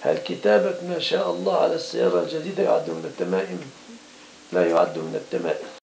هل كتابة ما شاء الله على السيارة الجديدة يعد من التمائم؟ لا يعد من التمائم.